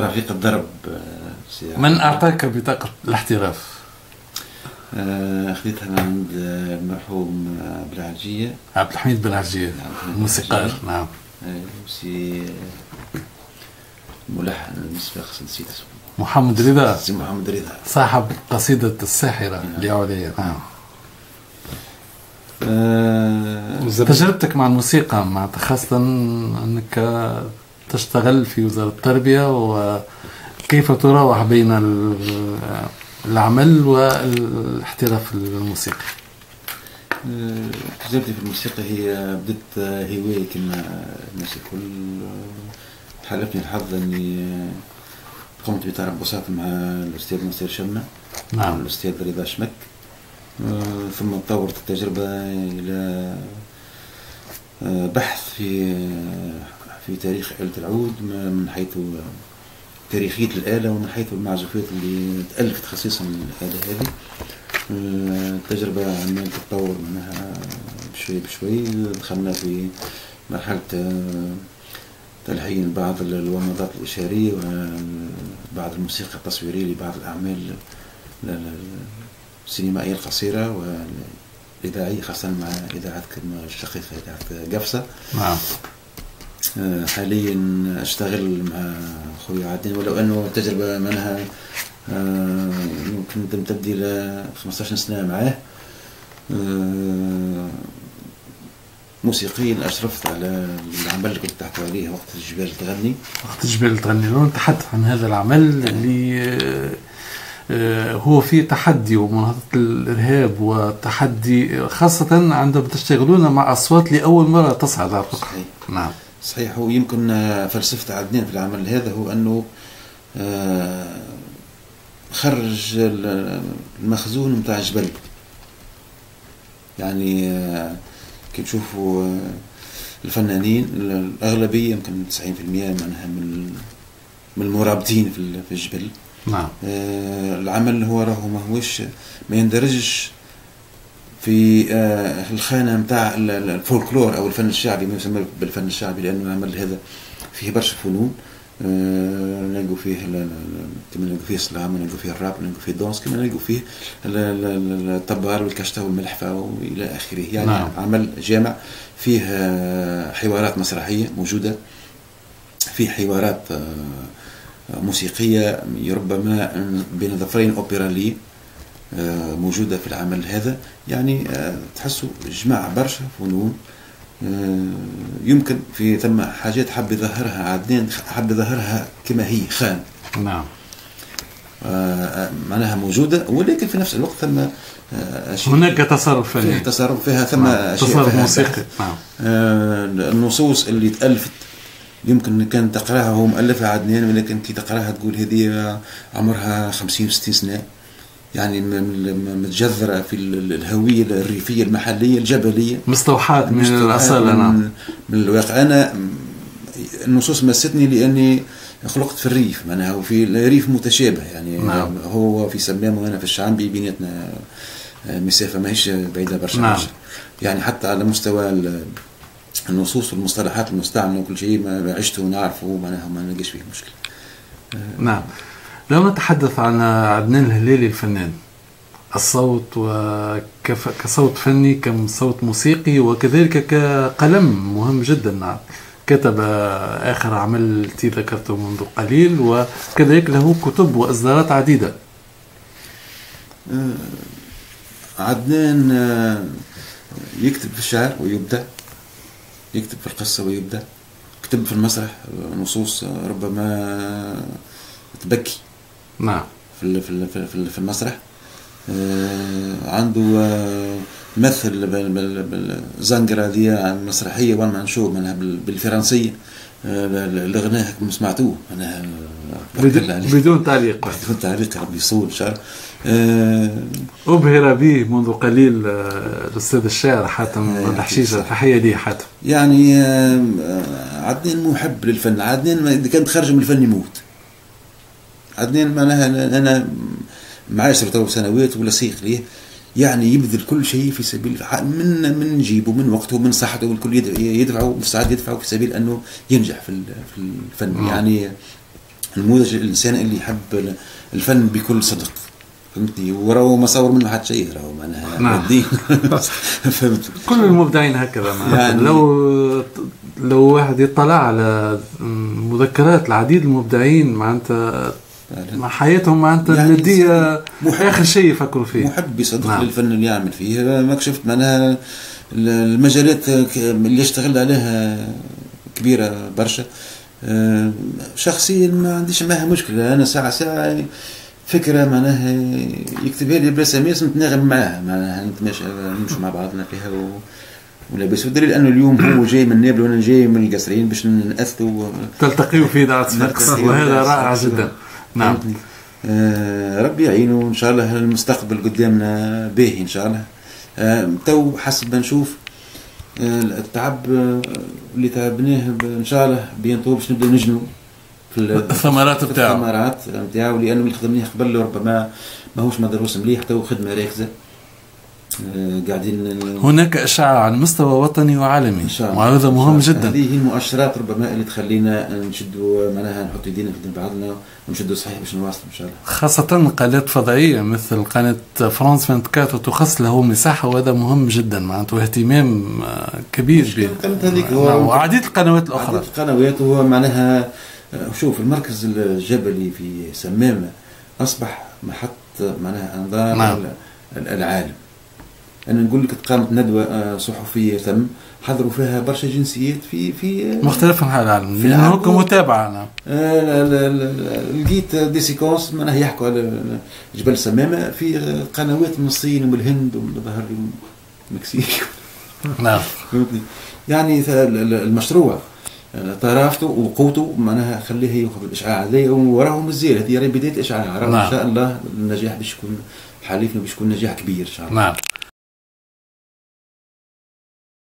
رفيق الدرب من أعطاك بطاقة الاحتراف؟ أخذتها من عند المرحوم بالعرجية. عبد الحميد بالعرجية الموسيقار نعم. سي ملحن المسبق نسيت اسمه. محمد رضا. سي محمد رضا. صاحب قصيدة الساحرة نعم. لعليا نعم. أه تجربتك مع الموسيقى مع خاصة أنك تشتغل في وزارة التربية وكيف تراوح بين العمل والاحتراف الموسيقي؟ تجربتي في الموسيقى هي بدت هواية كما الناس الكل. حالفني الحظ أني قمت بتربصات مع الأستاذ نصير شمة. نعم. الأستاذ رضا شمك. ثم تطورت التجربة آه، بحث في في تاريخ آلة العود من حيث تاريخية الآلة ومن حيث المعزوفات اللي تألفت خصيصا الآلة هذه. التجربة عمال تتطور منها بشوي بشوي. دخلنا في مرحلة تلحين بعض الومضات الإشارية وبعض الموسيقى التصويرية لبعض الأعمال السينمائية القصيرة والإذاعية خاصة مع إذاعتكم الشقيقة إذاعة قفصة. نعم. آه، حاليا أشتغل مع خويا عدنان ولو أنه التجربة منها يمكن آه، تمتد إلى 15 سنة معاه موسيقيا أشرفت على العمل اللي كنت تحت عليه وقت الجبال تغني. وقت الجبال تغني. لو نتحدث عن هذا العمل اللي آه، هو فيه تحدي ومناهضة الإرهاب وتحدي خاصة عندما تشتغلون مع أصوات لأول مرة تصعد على صحيح. نعم. صحيح ويمكن فلسفة عدنان في العمل هذا هو أنه آه، خرج المخزون نتاع جبل. يعني آه، كي تشوفوا آه، الفنانين الأغلبية يمكن 90% منها من من المرابطين في الجبل. نعم. آه العمل هو راهو ما هوش ما يندرجش في آه الخانة نتاع الفولكلور أو الفن الشعبي ما يسمى بالفن الشعبي لأنه العمل هذا فيه برشا فنون. آه، نلقوا فيه كما نلقوا فيه السلام نلقوا فيه الراب نلقوا فيه الدونس كما نلقوا فيه الطبار والكشتة والملحفة وإلى آخره. يعني نعم. عمل جامع فيه آه، حوارات مسرحية موجودة فيه حوارات موسيقية ربما بين ظفرين أوبرالي موجودة في العمل هذا. يعني تحسوا جماعة برشا فنون آه، يمكن في ثم حاجات حب يظهرها عدنان حب يظهرها كما هي خان. نعم. آه، معناها موجودة ولكن في نفس الوقت ثم أشياء هناك تصرف فني تصرف فيها ثم نعم. أشياء تصرف موسيقي. نعم. النصوص اللي تألفت يمكن كان تقراها هو مؤلفها عدنان ولكن كي تقراها تقول هذه عمرها 50 و 60 سنة. يعني متجذرة في الهوية الريفية المحلية الجبلية. مستوحاة من الأصالة نعم. من الواقع. أنا النصوص مستني لأني خلقت في الريف معناها في الريف متشابه يعني نعم. هو في سمام وأنا في الشعبي بيناتنا مسافة ماهيش بعيدة برشا. نعم. يعني حتى على مستوى النصوص والمصطلحات المستعملة وكل شيء ما عشته ونعرفه معناها ما نلقاش فيه مشكلة. نعم. لو نتحدث عن عدنان الهلالي الفنان. الصوت. كصوت فني كصوت موسيقي وكذلك كقلم مهم جدا. نعم كتب آخر عمل التي ذكرته منذ قليل وكذلك له كتب وإصدارات عديدة. آه، عدنان آه، يكتب في الشعر ويبدع يكتب في القصة ويبدع كتب في المسرح نصوص ربما تبكي. نعم. في في في المسرح. آه، عنده آه، مثل بالزنقرة دي مسرحية وان مان شو منها بالفرنسية. آه، اللي غناها سمعتوه أنا بدون تعليق. بدون تعليق ربي يصول شعر أبهر به منذ قليل الأستاذ الشاعر حاتم الحشيشة تحية لي حاتم. يعني عدنان محب للفن. عدنان إذا كان خرج من الفن يموت. عدنان معناها أنا معاشر تو سنوات ولا سيق ليه يعني يبذل كل شيء في سبيل من من جيبه من وقته من صحته والكل يدفعوا ساعات يدفعوا في سبيل أنه ينجح في في الفن. نعم. يعني نموذج الإنسان اللي يحب الفن بكل صدق. فهمتني؟ وراهو ما صور منه حتى شيء راهو معناها نعم. فهمت. كل المبدعين هكذا يعني لو لو واحد يطلع على مذكرات العديد المبدعين معناتها مع حياتهم معناتها يعني الندية آخر شيء يفكروا فيه. محب بصدق نعم. للفن اللي يعمل فيه. ما شفت معناها المجالات اللي يشتغل عليها كبيرة برشا. آه، شخصيا ما عنديش معها مشكلة. أنا ساعة ساعة فكرة معناها يكتبها لي بلا سميس نتناغم معاها. معناها نتماشى نمشوا مع بعضنا فيها و... ولا بس والدليل أنه اليوم هو جاي من نابل وأنا جاي من القصرين باش ناثروا تلتقيوا في إذاعة صفاقس وهذا رائع جدا. نعم. آه ربي يعينه إن شاء الله المستقبل قدامنا باهي إن شاء الله. آه تو حسب ما نشوف آه التعب آه اللي تعبناه إن شاء الله bientôt باش نبدأ نجنوا في الثمرات بتاعه. الثمرات بتاعه لأنه اللي خدمناه قبل ربما ماهوش مدروس مليح تو خدمة راكزة. قاعدين هناك اشعاع على مستوى وطني وعالمي وهذا مهم جدا. هذه هي المؤشرات ربما اللي تخلينا نشدوا معناها نحط يدينا في بعضنا ونشدوا صحيح باش نواصلوا إن شاء الله. خاصة قناة فضائية مثل قناة فرانس 24 تخص له مساحة وهذا مهم جدا معناته اهتمام آه، كبير به هذيك وعديد القنوات الأخرى. عديد القنوات هو معناها آه، شوف المركز الجبلي في سمامة أصبح محط معناها أنظار نعم. العالم. أنا نقول لك تقامت ندوة آه، صحفية ثم حضروا فيها برشا جنسيات في في آه، مختلف انحاء العالم. في العالم. متابعه أنا. لقيت des séquences معناها يحكوا على جبل سمامة في قنوات من الصين ومن الهند ومن ظهر المكسيك نعم. يعني المشروع طرافته وقوته معناها خليه ياخذ الإشعاع هذا وراه مزيان هذه بداية اشعاع نعم. إن شاء الله النجاح باش يكون حليفنا باش يكون نجاح كبير إن شاء الله. نعم.